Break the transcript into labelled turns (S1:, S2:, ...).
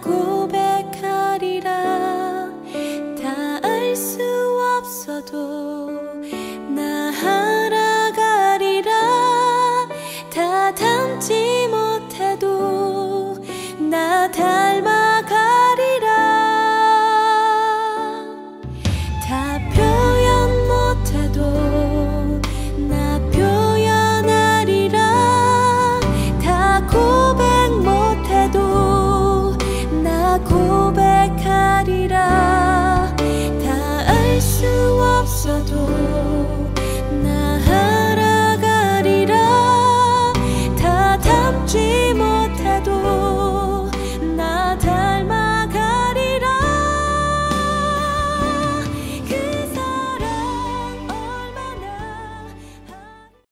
S1: aku